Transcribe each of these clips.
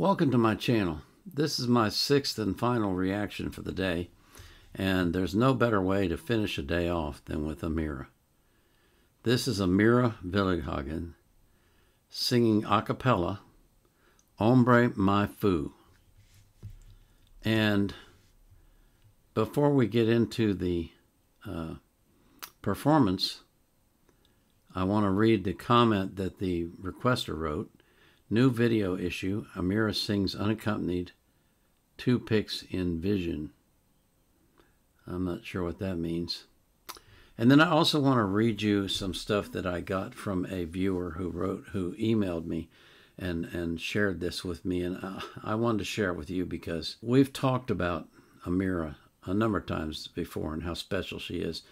Welcome to my channel. This is my sixth and final reaction for the day, and there's no better way to finish a day off than with Amira. This is Amira Willighagen singing a cappella, Ombra Mai Fu. And before we get into the uh, performance, I want to read the comment that the requester wrote. New video issue Amira sings unaccompanied, two pics in vision. I'm not sure what that means. And then I also want to read you some stuff that I got from a viewer who wrote, who emailed me and, and shared this with me. And I, I wanted to share it with you because we've talked about Amira a number of times before and how special she is.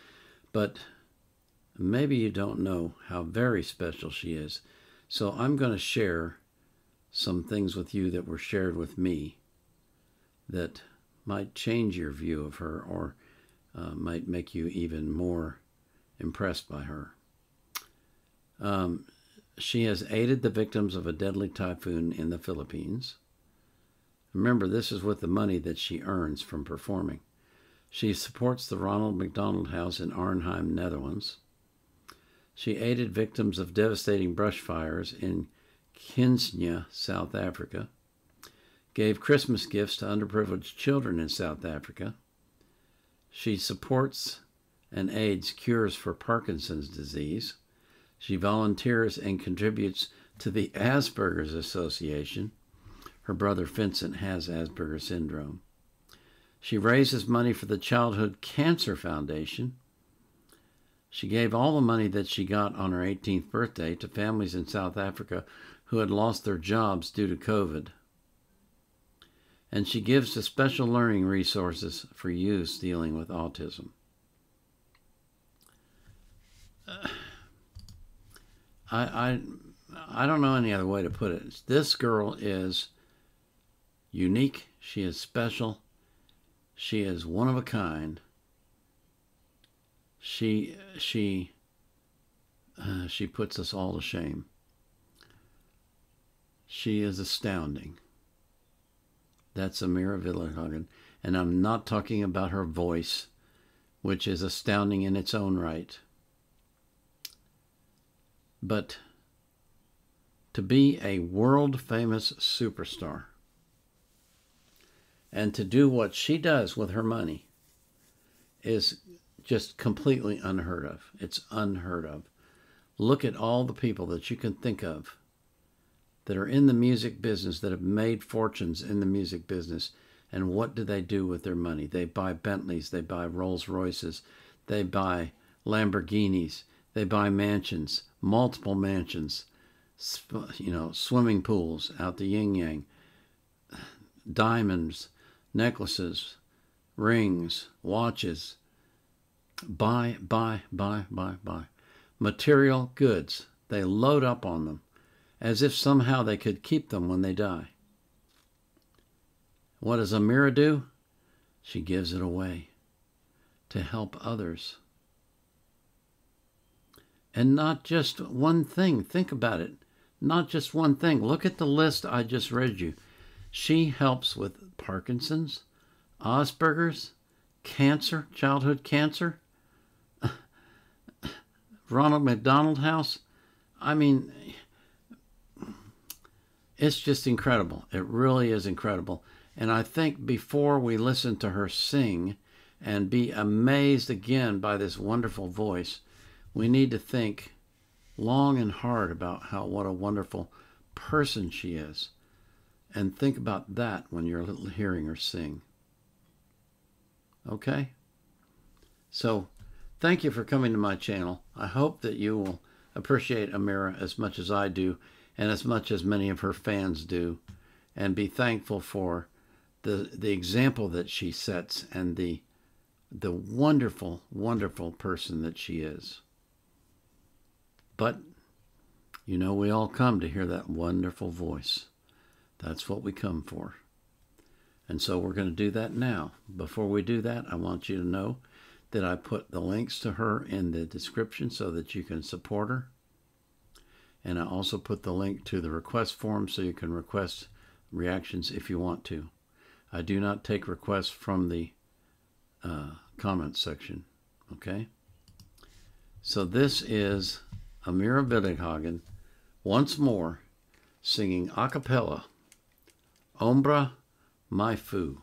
But maybe you don't know how very special she is. So I'm going to share some things with you that were shared with me that might change your view of her or uh, might make you even more impressed by her. Um, she has aided the victims of a deadly typhoon in the Philippines. Remember, this is with the money that she earns from performing. She supports the Ronald McDonald House in Arnhem, Netherlands. She aided victims of devastating brush fires in Knysna, South Africa, gave Christmas gifts to underprivileged children in South Africa. She supports and aids cures for Parkinson's disease. She volunteers and contributes to the Asperger's Association. Her brother Vincent has Asperger's syndrome. She raises money for the Childhood Cancer Foundation. She gave all the money that she got on her 18th birthday to families in South Africa who had lost their jobs due to COVID. And she gives to special learning resources for youth dealing with autism. Uh, I, I, I don't know any other way to put it. This girl is unique. She is special. She is one of a kind. She, she, uh, she puts us all to shame. She is astounding. That's Amira Willighagen. And I'm not talking about her voice, which is astounding in its own right. But to be a world famous superstar and to do what she does with her money is just completely unheard of. It's unheard of. Look at all the people that you can think of that are in the music business, that have made fortunes in the music business. And what do they do with their money? They buy Bentleys, they buy Rolls Royces, they buy Lamborghinis, they buy mansions, multiple mansions, you know, swimming pools out the yin yang, diamonds, necklaces, rings, watches. Buy, buy, buy, buy, buy. Material goods. They load up on them as if somehow they could keep them when they die. What does Amira do? She gives it away to help others. And not just one thing. Think about it. Not just one thing. Look at the list I just read you. She helps with Parkinson's, Asperger's, cancer, childhood cancer, Ronald McDonald House. I mean, it's just incredible. It really is incredible. And I think before we listen to her sing and be amazed again by this wonderful voice, we need to think long and hard about how what a wonderful person she is. And think about that when you're little hearing her sing. Okay? So, thank you for coming to my channel. I hope that you will appreciate Amira as much as I do and as much as many of her fans do, and be thankful for the the example that she sets and the the wonderful, wonderful person that she is. But you know, we all come to hear that wonderful voice. That's what we come for. And so we're going to do that now. Before we do that, I want you to know that I put the links to her in the description so that you can support her. And I also put the link to the request form so you can request reactions if you want to. I do not take requests from the uh, comments section. Okay? So this is Amira Willighagen once more singing a cappella Ombra Mai Fu.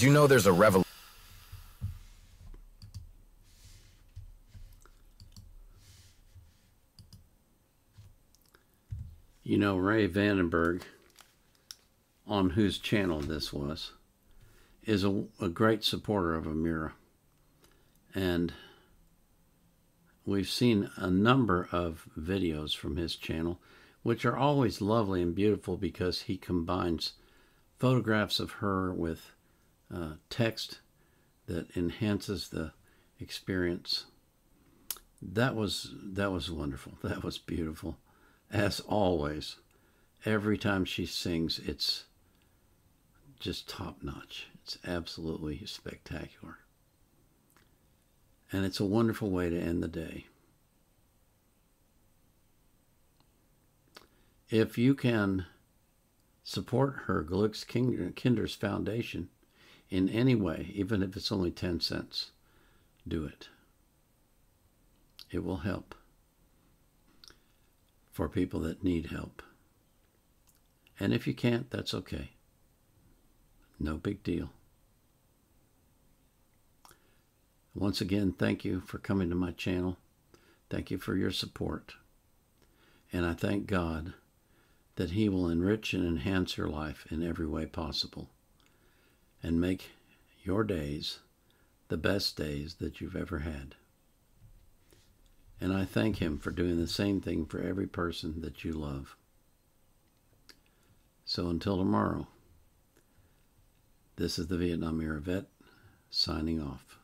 Did you know there's a revolution? You know, Ray Vandenberg, on whose channel this was, is a, a great supporter of Amira. And we've seen a number of videos from his channel, which are always lovely and beautiful because he combines photographs of her with uh, text that enhances the experience. That was that was wonderful. That was beautiful, as always. Every time she sings, it's just top notch. It's absolutely spectacular. And it's a wonderful way to end the day. If you can support her Glücks Kinders Foundation, in any way, even if it's only 10 cents, do it. It will help for people that need help. And if you can't, that's okay. No big deal. Once again, thank you for coming to my channel. Thank you for your support. And I thank God that He will enrich and enhance your life in every way possible and make your days the best days that you've ever had. And I thank Him for doing the same thing for every person that you love. So until tomorrow, this is the Vietnam Era Vet signing off.